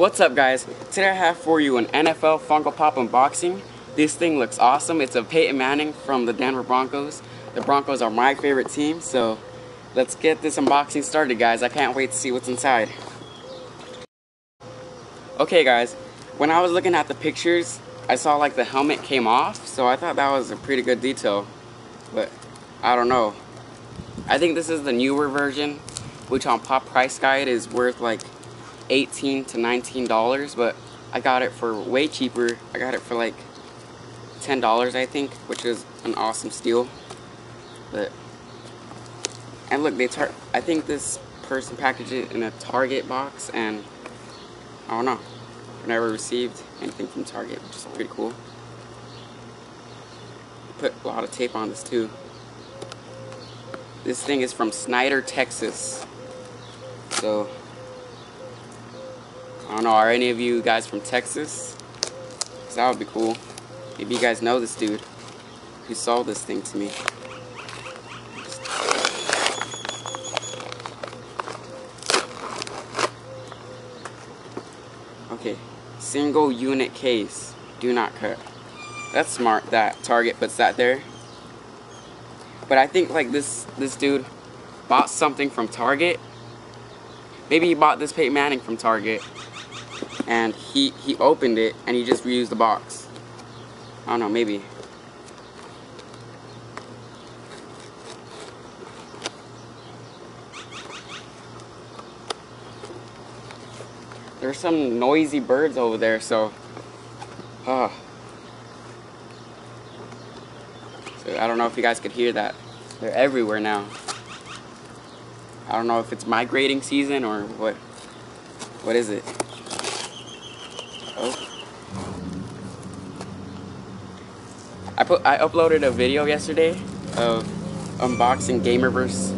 What's up guys? Today I have for you an NFL Funko Pop unboxing. This thing looks awesome. It's a Peyton Manning from the Denver Broncos. The Broncos are my favorite team, so let's get this unboxing started guys. I can't wait to see what's inside. Okay guys, when I was looking at the pictures, I saw like the helmet came off, so I thought that was a pretty good detail. But I don't know. I think this is the newer version, which on Pop Price Guide is worth like 18 to 19 dollars but I got it for way cheaper. I got it for like 10 dollars I think which is an awesome steal. But and look they tar I think this person packaged it in a Target box and I don't know I never received anything from Target which is pretty cool. Put a lot of tape on this too. This thing is from Snyder Texas. So I don't know, are any of you guys from Texas? Cause that would be cool. Maybe you guys know this dude who sold this thing to me. Okay, single unit case, do not cut. That's smart that Target puts that there. But I think like this this dude bought something from Target. Maybe he bought this Peyton Manning from Target and he he opened it and he just reused the box. I don't know, maybe. There's some noisy birds over there, so, uh, so I don't know if you guys could hear that. They're everywhere now. I don't know if it's migrating season or what. What is it? I uploaded a video yesterday of unboxing Gamerverse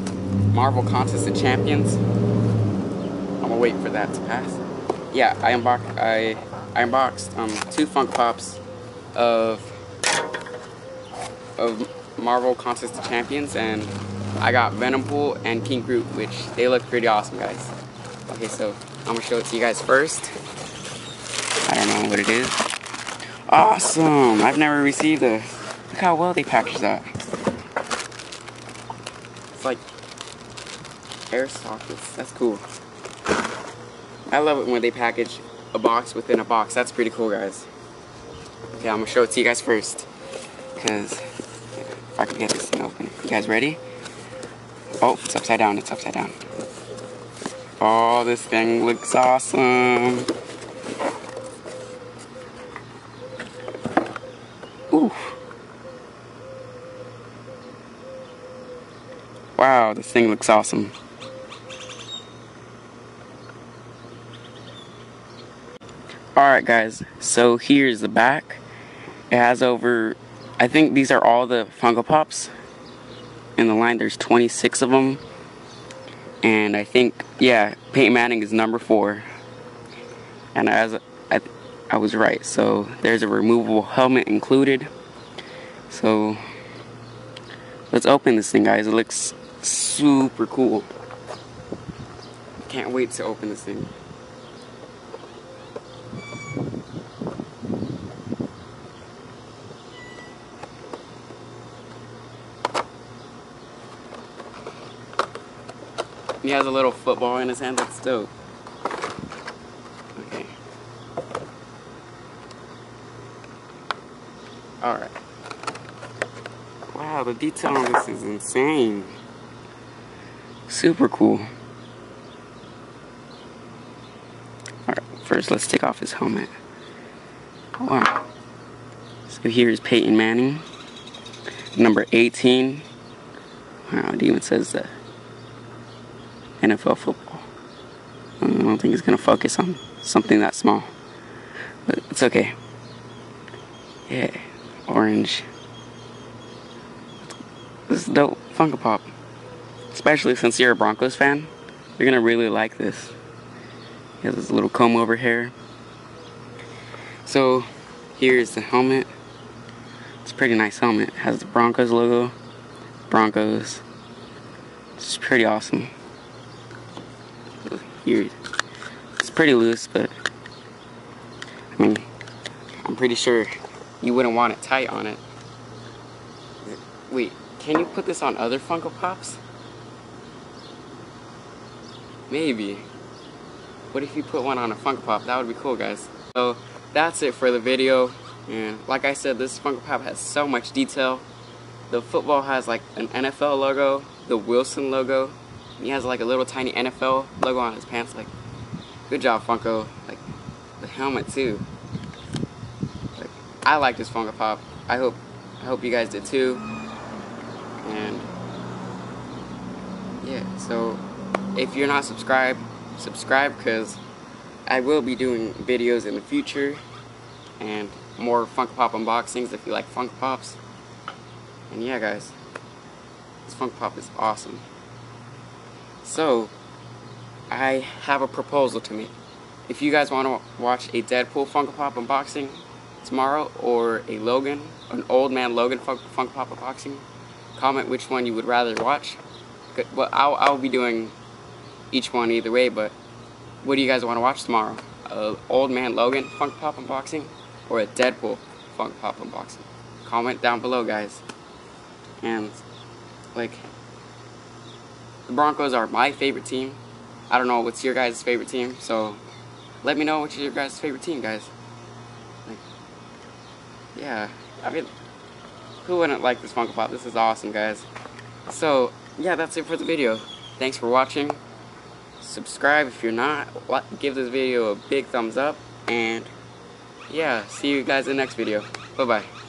Marvel Contest of Champions. I'm gonna wait for that to pass. Yeah, I unboxed I I unboxed um two Funk Pops of of Marvel Contest of Champions and I got Venompool and King Groot, which they look pretty awesome guys. Okay, so I'm gonna show it to you guys first. I don't know what it is. Awesome! I've never received a. Look how well they package that. It's like air sockets. That's cool. I love it when they package a box within a box. That's pretty cool, guys. Okay, I'm gonna show it to you guys first. Because if I can get this thing open. You guys ready? Oh, it's upside down. It's upside down. Oh, this thing looks awesome. This thing looks awesome. Alright guys, so here's the back. It has over, I think these are all the Funko Pops. In the line, there's 26 of them. And I think, yeah, Peyton Manning is number four. And as I, I was right. So there's a removable helmet included. So let's open this thing, guys. It looks super cool. Can't wait to open this thing. He has a little football in his hand. That's dope. Okay. Alright. Wow, the detail on this is insane. Super cool. Alright, first let's take off his helmet. Wow. So here's Peyton Manning. Number 18. Wow, it even says that. NFL football. Mm, I don't think it's going to focus on something that small. But it's okay. Yeah orange. This is dope Funko Pop. Especially since you're a Broncos fan, you're gonna really like this. He has this little comb over here. So here's the helmet. It's a pretty nice helmet. It has the Broncos logo. Broncos. It's pretty awesome. Here, it's pretty loose, but I mean, I'm pretty sure you wouldn't want it tight on it. Wait, can you put this on other Funko Pops? Maybe. What if you put one on a Funko Pop? That would be cool, guys. So, that's it for the video. And like I said, this Funko Pop has so much detail. The football has like an NFL logo, the Wilson logo. He has like a little tiny NFL logo on his pants. Like, good job, Funko. Like, the helmet too. Like, I like this Funko Pop. I hope, I hope you guys did too. And yeah, so if you're not subscribed, subscribe because I will be doing videos in the future and more Funko Pop unboxings if you like Funko Pops. And yeah, guys, this Funko Pop is awesome. So, I have a proposal to make. If you guys want to watch a Deadpool Funko Pop unboxing tomorrow or a Logan, an old man Logan Funko Pop unboxing, comment which one you would rather watch. Well, I'll, I'll be doing each one either way, but what do you guys want to watch tomorrow? A Old Man Logan Funk Pop unboxing or a Deadpool Funk Pop unboxing? Comment down below, guys. And, like, the Broncos are my favorite team. I don't know what's your guys' favorite team, so let me know what's your guys' favorite team, guys. Like, yeah, I mean, who wouldn't like this Funko Pop? This is awesome, guys. So, yeah, that's it for the video. Thanks for watching. Subscribe if you're not. Give this video a big thumbs up. And, yeah, see you guys in the next video. Bye-bye.